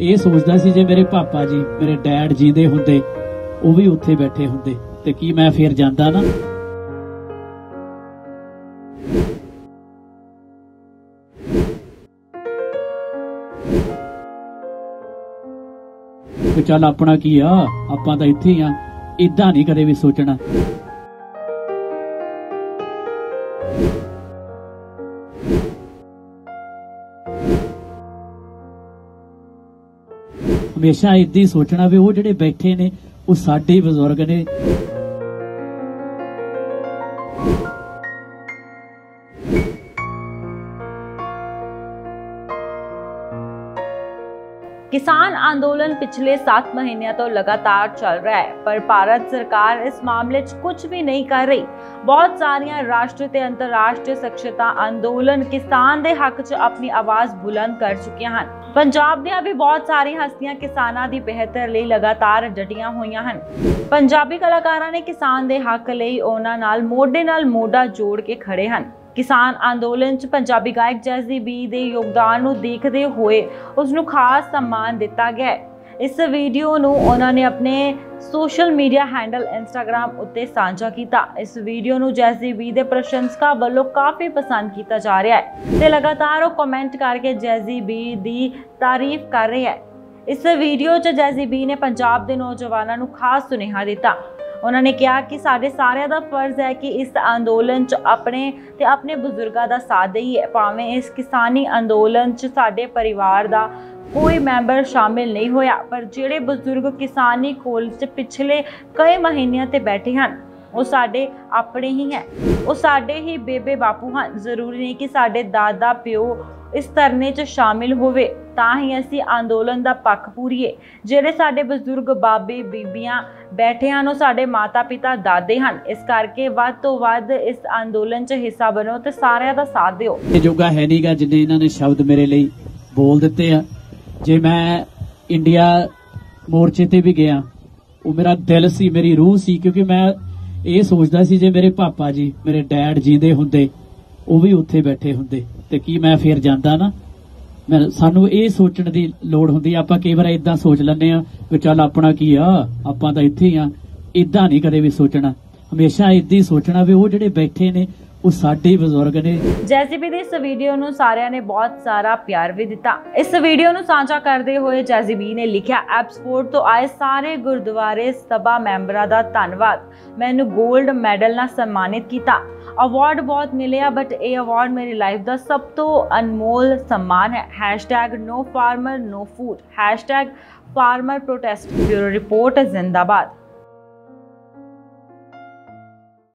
ਇਹ ਸੋਚਦਾ ਸੀ ਜੇ ਮੇਰੇ ਪਾਪਾ ਜੀ, ਮੇਰੇ ਡੈਡ ਜੀਂਦੇ ਹੁੰਦੇ, ਉਹ ਵੀ ਉੱਥੇ ਬੈਠੇ ਹੁੰਦੇ, ਤੇ ਕੀ ਮੈਂ ਫੇਰ ਜਾਂਦਾ ਨਾ? ਕਿ ਚੱਲ ਆਪਣਾ ਕੀ ਆ? ਆਪਾਂ ਤਾਂ ਇੱਥੇ ਹੀ ਆ। ਇਦਾਂ ਨਹੀਂ ਕਦੇ ਵੀ ਸੋਚਣਾ। ਹਮੇਸ਼ਾ ਇਦਾਂ ਹੀ ਸੋਚਣਾ ਵੀ ਉਹ ਜਿਹੜੇ ਬੈਠੇ ਨੇ ਉਹ ਸਾਡੇ ਬਜ਼ੁਰਗ ਨੇ। ਕਿਸਾਨ ਅੰਦੋਲਨ ਪਿਛਲੇ 7 ਮਹੀਨਿਆਂ ਤੋਂ ਲਗਾਤਾਰ ਚੱਲ ਰਿਹਾ ਹੈ ਪਰ ਭਾਰਤ ਸਰਕਾਰ ਇਸ ਮਾਮਲੇ 'ਚ ਕੁਝ ਵੀ ਨਹੀਂ ਕਰ ਰਹੀ ਬਹੁਤ ਸਾਰੀਆਂ ਰਾਸ਼ਟਰੀ ਤੇ ਅੰਤਰਰਾਸ਼ਟਰੀ ਸਖਸ਼ਤਾ ਅੰਦੋਲਨ ਕਿਸਾਨ ਦੇ ਹੱਕ 'ਚ ਆਪਣੀ ਆਵਾਜ਼ ਬੁਲੰਦ ਕਰ ਚੁੱਕੀਆਂ ਹਨ ਪੰਜਾਬ ਦੀਆਂ ਵੀ ਬਹੁਤ ਸਾਰੀਆਂ ਹਸਤੀਆਂ ਕਿਸਾਨਾਂ ਦੀ ਬਿਹਤਰ ਲਈ ਲਗਾਤਾਰ ਡਟੀਆਂ ਹੋਈਆਂ ਹਨ ਪੰਜਾਬੀ ਕਲਾਕਾਰਾਂ ਨੇ ਕਿਸਾਨ ਦੇ ਹੱਕ ਲਈ ਉਹਨਾਂ ਨਾਲ ਮੋਢੇ ਨਾਲ ਮੋਢਾ ਜੋੜ ਕੇ ਖੜੇ ਹਨ ਕਿਸਾਨ ਅੰਦੋਲਨ 'ਚ ਪੰਜਾਬੀ ਗਾਇਕ ਜੈਜ਼ੀ ਬੀ ਦੇ ਯੋਗਦਾਨ ਨੂੰ ਦੇਖਦੇ ਹੋਏ ਉਸ ਨੂੰ ਖਾਸ ਸਨਮਾਨ ਦਿੱਤਾ ਗਿਆ ਹੈ। ਇਸ ਵੀਡੀਓ ਨੂੰ ਉਹਨਾਂ ਨੇ ਆਪਣੇ ਸੋਸ਼ਲ ਮੀਡੀਆ ਹੈਂਡਲ ਇੰਸਟਾਗ੍ਰam ਉੱਤੇ ਸਾਂਝਾ ਕੀਤਾ। ਇਸ ਵੀਡੀਓ ਨੂੰ ਜੈਜ਼ੀ ਬੀ ਦੇ ਪ੍ਰਸ਼ੰਸਕਾਂ ਵੱਲੋਂ ਕਾਫੀ ਪਸੰਦ ਕੀਤਾ ਜਾ ਰਿਹਾ ਹੈ ਤੇ ਲਗਾਤਾਰ ਉਹ ਕਮੈਂਟ ਕਰਕੇ ਜੈਜ਼ੀ ਬੀ ਦੀ ਤਾਰੀਫ ਕਰ ਰਿਹਾ ਹੈ। ਇਸ ਵੀਡੀਓ 'ਚ ਜੈਜ਼ੀ ਬੀ ਨੇ ਪੰਜਾਬ ਦੇ ਨੌਜਵਾਨਾਂ ਨੂੰ ਖਾਸ ਸੁਨੇਹਾ ਦਿੱਤਾ। ਉਹਨਾਂ ਨੇ ਕਿਹਾ ਕਿ ਸਾਡੇ ਸਾਰਿਆਂ ਦਾ ਫਰਜ਼ ਹੈ ਕਿ ਇਸ ਅੰਦੋਲਨ 'ਚ ਆਪਣੇ ਤੇ ਆਪਣੇ ਬਜ਼ੁਰਗਾਂ ਦਾ ਸਾਥ ਦੇਈਏ, ਭਾਵੇਂ ਇਸ ਕਿਸਾਨੀ ਅੰਦੋਲਨ 'ਚ ਸਾਡੇ ਪਰਿਵਾਰ ਦਾ ਕੋਈ ਮੈਂਬਰ ਸ਼ਾਮਿਲ ਨਹੀਂ ਹੋਇਆ, ਪਰ ਜਿਹੜੇ ਬਜ਼ੁਰਗ ਕਿਸਾਨੀ ਕੋਲ 'ਚ ਪਿਛਲੇ ਕਈ ਮਹੀਨਿਆਂ ਤੇ ਬੈਠੇ ਹਨ ਉਹ ਸਾਡੇ ਆਪਣੇ ਹੀ ਹੈ। ਉਹ ਸਾਡੇ ਹੀ ਬੇਬੇ ਬਾਪੂ ਹਨ ਜ਼ਰੂਰੀ ਨਹੀਂ ਕਿ ਸਾਡੇ ਦਾਦਾ, ਪਿਓ ਇਸ ਧਰਨੇ 'ਚ ਸ਼ਾਮਿਲ ਹੋਵੇ, ਤਾਂ ਹੀ ਅਸੀਂ ਅੰਦੋਲਨ ਦਾ ਪੱਖ ਪੂਰੀਏ। ਜਿਹੜੇ ਸਾਡੇ ਬਜ਼ੁਰਗ ਬਾਬੇ, ਬੀਬੀਆਂ ਬੈਠੇ ਹਨ, ਉਹ ਸਾਡੇ ਮਾਤਾ-ਪਿਤਾ, ਦਾਦੇ ਹਨ। ਇਸ ਕਰਕੇ ਵੱਧ ਤੋਂ ਵੱਧ ਇਸ ਅੰਦੋਲਨ 'ਚ ਹਿੱਸਾ ਬਣੋ ਤੇ ਸਾਰਿਆਂ ਦਾ ਸਾਥ ਦਿਓ। ਇਹ ਜੋਗਾ ਹੈ ਨਹੀਂਗਾ ਜਿੰਨੇ ਇਹਨਾਂ ਨੇ ਸ਼ਬਦ ਮੇਰੇ ਲਈ ਬੋਲ ਦਿੱਤੇ ਆ। ਜੇ ਮੈਂ ਇੰਡੀਆ ਮੋਰਚੇ ਤੇ ਵੀ ਗਿਆ, ਉਹ ਮੇਰਾ ਦਿਲ ਸੀ, ਮੇਰੀ ਰੂਹ ਸੀ, ਕਿਉਂਕਿ ਮੈਂ ਇਹ ਸੋਚਦਾ ਸੀ ਜੇ ਮੇਰੇ ਪਾਪਾ ਜੀ, ਮੇਰੇ ਡੈਡ ਜੀਂਦੇ ਹੁੰਦੇ, ਉਹ ਵੀ ਉੱਥੇ ਬੈਠੇ ਹੁੰਦੇ। ਤੇ ਕੀ ਮੈਂ ਫੇਰ ਜਾਂਦਾ ਨਾ? ਮੈਂ, ਸਾਨੂੰ ਇਹ ਸੋਚਣ ਦੀ ਲੋੜ ਹੁੰਦੀ ਆਪਾਂ ਕਈ ਵਾਰ ਇਦਾਂ ਸੋਚ ਲੈਂਦੇ ਆ ਕਿ ਚੱਲ ਆਪਣਾ ਕੀ ਆ, ਆਪਾਂ ਤਾਂ ਇੱਥੇ ਆ। ਇਦਾਂ ਨਹੀਂ ਕਦੇ ਵੀ ਸੋਚਣਾ। ਹਮੇਸ਼ਾ ਇਦਾਂ ਹੀ ਸੋਚਣਾ ਵੀ ਉਹ ਜਿਹੜੇ ਬੈਠੇ ਨੇ ਉਹ ਸਾਡੇ ਬਜ਼ੁਰਗ ਨੇ। ਜੈਜ਼ੀਬੀ ਦੀ ਇਸ ਵੀਡੀਓ ਨੂੰ ਸਾਰਿਆਂ ਨੇ ਬਹੁਤ ਸਾਰਾ ਪਿਆਰ ਵੀ ਦਿੱਤਾ। ਇਸ ਵੀਡੀਓ ਨੂੰ ਸਾਂਝਾ ਕਰਦੇ ਹੋਏ ਜੈਜ਼ੀਬੀ ਨੇ ਲਿਖਿਆ ਐਪਸਪੋਰਟ ਤੋਂ ਆਏ ਸਾਰੇ ਗੁਰਦੁਆਰੇ ਸਭਾ ਮੈਂਬਰਾਂ ਦਾ ਧੰਨਵਾਦ। ਮੈਨੂੰ 골ਡ ਮੈਡਲ ਨਾਲ ਸਨਮਾਨਿਤ ਕੀਤਾ। ਅਵਾਰਡ ਬਹੁਤ ਮਿਲਿਆ ਬਟ ਇਹ ਅਵਾਰਡ ਮੇਰੀ ਲਾਈਫ ਦਾ ਸਭ ਤੋਂ ਅਨਮੋਲ ਸਨਮਾਨ ਹੈ। #No farmer no food #farmer protest bureau report ਜ਼ਿੰਦਾਬਾਦ।